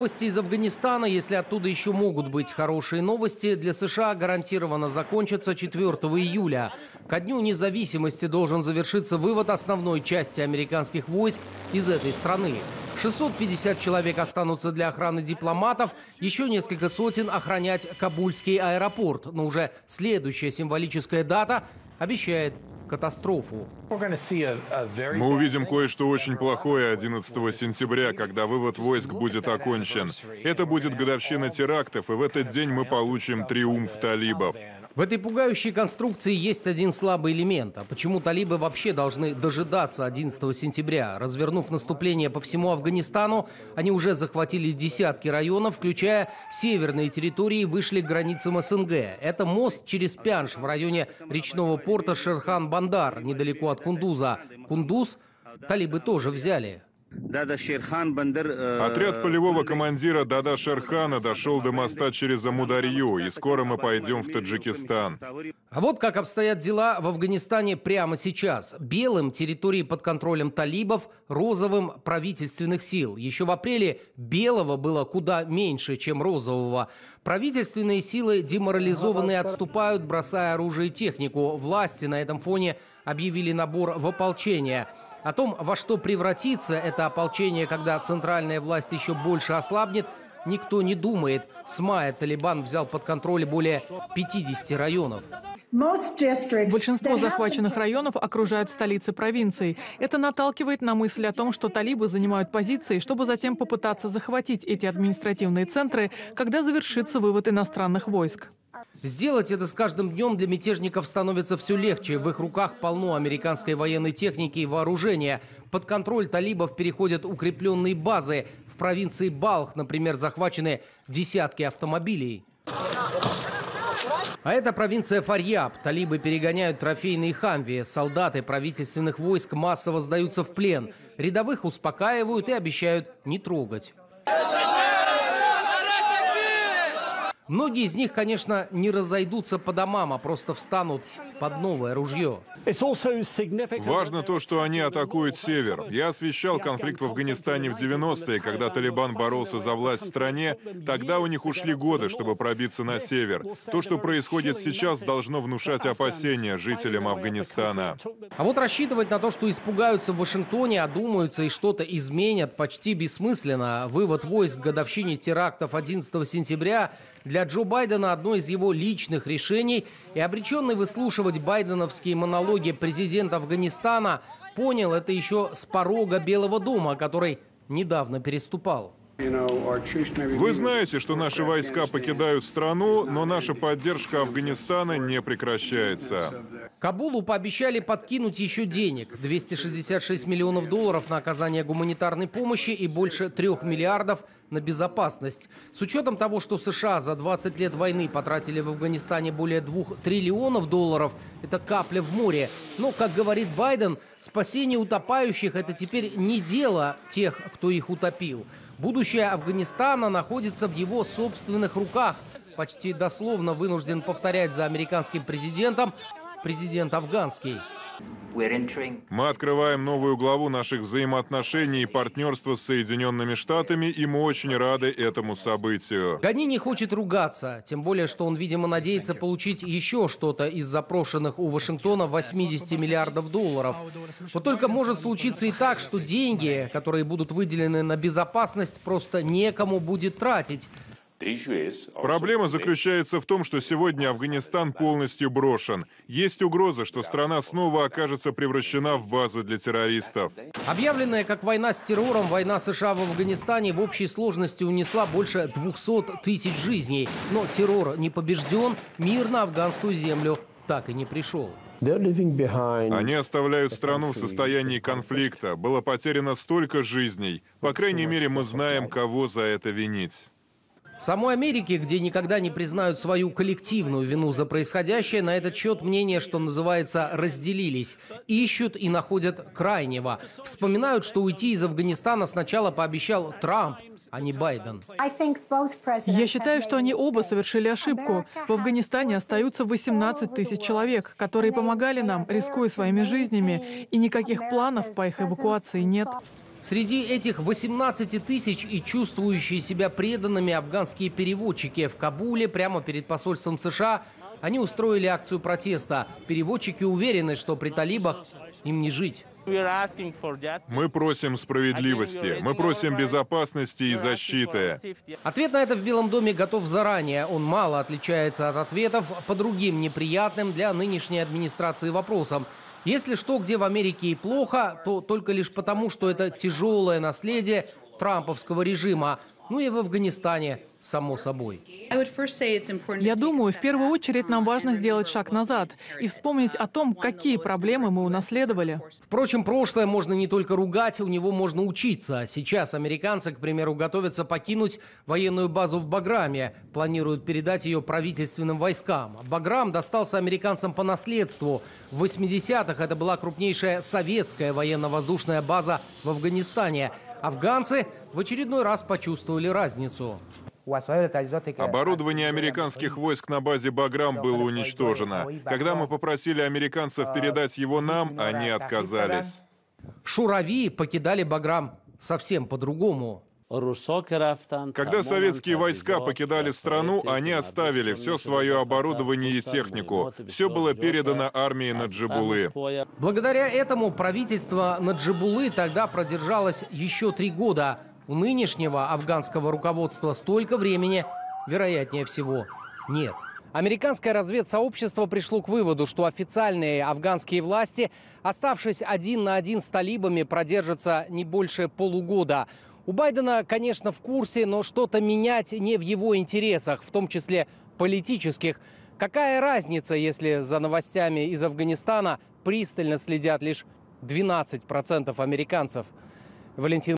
Новости из Афганистана, если оттуда еще могут быть хорошие новости, для США гарантированно закончатся 4 июля. Ко дню независимости должен завершиться вывод основной части американских войск из этой страны. 650 человек останутся для охраны дипломатов, еще несколько сотен охранять Кабульский аэропорт. Но уже следующая символическая дата обещает катастрофу. Мы увидим кое-что очень плохое 11 сентября, когда вывод войск будет окончен. Это будет годовщина терактов, и в этот день мы получим триумф талибов. В этой пугающей конструкции есть один слабый элемент. А почему талибы вообще должны дожидаться 11 сентября? Развернув наступление по всему Афганистану, они уже захватили десятки районов, включая северные территории, вышли к границам СНГ. Это мост через Пянш в районе речного порта Шерхан-Бандар, недалеко от Кундуза. Кундуз талибы тоже взяли. Э, Отряд полевого командира Дада Шерхана дошел до моста через Амударью, и скоро мы пойдем в Таджикистан. А вот как обстоят дела в Афганистане прямо сейчас. Белым – территории под контролем талибов, розовым – правительственных сил. Еще в апреле белого было куда меньше, чем розового. Правительственные силы деморализованы и отступают, бросая оружие и технику. Власти на этом фоне объявили набор в ополчение – о том, во что превратится это ополчение, когда центральная власть еще больше ослабнет, никто не думает. С мая Талибан взял под контроль более 50 районов. Большинство захваченных районов окружают столицы провинций. Это наталкивает на мысль о том, что талибы занимают позиции, чтобы затем попытаться захватить эти административные центры, когда завершится вывод иностранных войск. Сделать это с каждым днем для мятежников становится все легче. В их руках полно американской военной техники и вооружения. Под контроль талибов переходят укрепленные базы. В провинции Балх, например, захвачены десятки автомобилей. А это провинция Фарьяб. Талибы перегоняют трофейные хамви. Солдаты правительственных войск массово сдаются в плен. Рядовых успокаивают и обещают не трогать. Многие из них, конечно, не разойдутся по домам, а просто встанут под новое ружье. Важно то, что они атакуют север. Я освещал конфликт в Афганистане в 90-е, когда Талибан боролся за власть в стране. Тогда у них ушли годы, чтобы пробиться на север. То, что происходит сейчас, должно внушать опасения жителям Афганистана. А вот рассчитывать на то, что испугаются в Вашингтоне, одумаются и что-то изменят, почти бессмысленно. Вывод войск к годовщине терактов 11 сентября для Джо Байдена одно из его личных решений, и обреченный выслушивать байденовские монологи президент Афганистана понял это еще с порога Белого дома, который недавно переступал. Вы знаете, что наши войска покидают страну, но наша поддержка Афганистана не прекращается. Кабулу пообещали подкинуть еще денег. 266 миллионов долларов на оказание гуманитарной помощи и больше 3 миллиардов на безопасность. С учетом того, что США за 20 лет войны потратили в Афганистане более 2 триллионов долларов, это капля в море. Но, как говорит Байден, спасение утопающих – это теперь не дело тех, кто их утопил. Будущее Афганистана находится в его собственных руках. Почти дословно вынужден повторять за американским президентом президент афганский. Мы открываем новую главу наших взаимоотношений и партнерства с Соединенными Штатами, и мы очень рады этому событию. Гани не хочет ругаться, тем более, что он, видимо, надеется получить еще что-то из запрошенных у Вашингтона 80 миллиардов долларов. Вот только может случиться и так, что деньги, которые будут выделены на безопасность, просто некому будет тратить. Проблема заключается в том, что сегодня Афганистан полностью брошен. Есть угроза, что страна снова окажется превращена в базу для террористов. Объявленная как война с террором, война США в Афганистане в общей сложности унесла больше 200 тысяч жизней. Но террор не побежден, мир на афганскую землю так и не пришел. Они оставляют страну в состоянии конфликта. Было потеряно столько жизней. По крайней мере, мы знаем, кого за это винить. В самой Америке, где никогда не признают свою коллективную вину за происходящее, на этот счет мнения, что называется, разделились. Ищут и находят крайнего. Вспоминают, что уйти из Афганистана сначала пообещал Трамп, а не Байден. Я считаю, что они оба совершили ошибку. В Афганистане остаются 18 тысяч человек, которые помогали нам, рискуя своими жизнями, и никаких планов по их эвакуации нет. Среди этих 18 тысяч и чувствующие себя преданными афганские переводчики в Кабуле прямо перед посольством США они устроили акцию протеста. Переводчики уверены, что при талибах им не жить. Мы просим справедливости, мы просим безопасности и защиты. Ответ на это в Белом доме готов заранее. Он мало отличается от ответов по другим неприятным для нынешней администрации вопросам. Если что, где в Америке и плохо, то только лишь потому, что это тяжелое наследие трамповского режима. Ну и в Афганистане, само собой. Я думаю, в первую очередь нам важно сделать шаг назад и вспомнить о том, какие проблемы мы унаследовали. Впрочем, прошлое можно не только ругать, у него можно учиться. Сейчас американцы, к примеру, готовятся покинуть военную базу в Баграме, планируют передать ее правительственным войскам. Баграм достался американцам по наследству. В 80-х это была крупнейшая советская военно-воздушная база в Афганистане. Афганцы в очередной раз почувствовали разницу. Оборудование американских войск на базе «Баграм» было уничтожено. Когда мы попросили американцев передать его нам, они отказались. Шурави покидали «Баграм» совсем по-другому. Когда советские войска покидали страну, они оставили все свое оборудование и технику. Все было передано армии Наджибулы. Благодаря этому правительство Наджибулы тогда продержалось еще три года. У нынешнего афганского руководства столько времени, вероятнее всего, нет. Американское разведсообщество пришло к выводу, что официальные афганские власти, оставшись один на один с талибами, продержатся не больше полугода. У Байдена, конечно, в курсе, но что-то менять не в его интересах, в том числе политических. Какая разница, если за новостями из Афганистана пристально следят лишь 12% американцев? Валентин